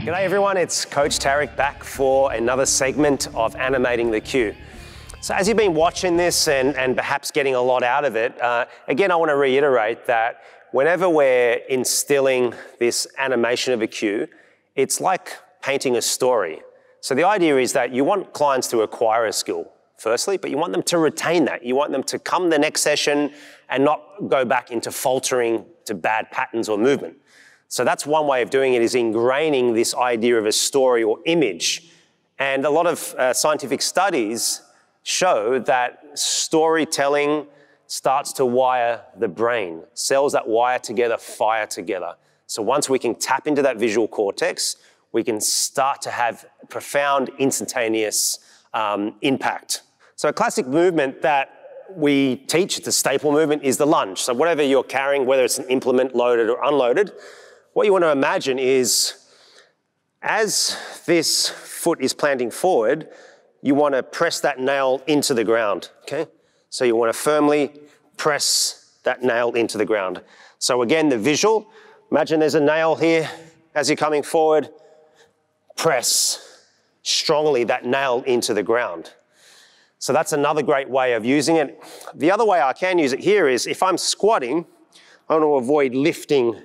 G'day everyone, it's Coach Tarek back for another segment of Animating the Cue. So as you've been watching this and, and perhaps getting a lot out of it, uh, again I want to reiterate that whenever we're instilling this animation of a cue, it's like painting a story. So the idea is that you want clients to acquire a skill, firstly, but you want them to retain that. You want them to come the next session and not go back into faltering to bad patterns or movement. So that's one way of doing it is ingraining this idea of a story or image. And a lot of uh, scientific studies show that storytelling starts to wire the brain. Cells that wire together fire together. So once we can tap into that visual cortex, we can start to have profound instantaneous um, impact. So a classic movement that we teach, a staple movement, is the lunge. So whatever you're carrying, whether it's an implement loaded or unloaded, what you want to imagine is as this foot is planting forward, you want to press that nail into the ground, okay? So you want to firmly press that nail into the ground. So again, the visual, imagine there's a nail here as you're coming forward, press strongly that nail into the ground. So that's another great way of using it. The other way I can use it here is if I'm squatting, I want to avoid lifting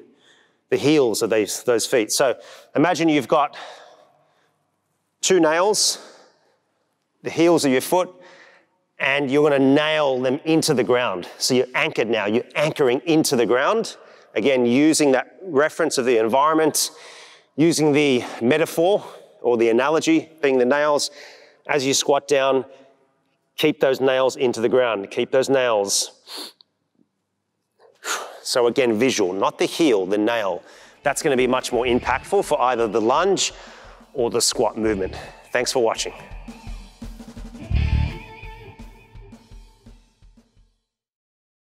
the heels of these, those feet. So imagine you've got two nails, the heels of your foot, and you're going to nail them into the ground. So you're anchored now, you're anchoring into the ground. Again, using that reference of the environment, using the metaphor or the analogy being the nails. As you squat down, keep those nails into the ground, keep those nails. So again, visual, not the heel, the nail. That's going to be much more impactful for either the lunge or the squat movement. Thanks for watching.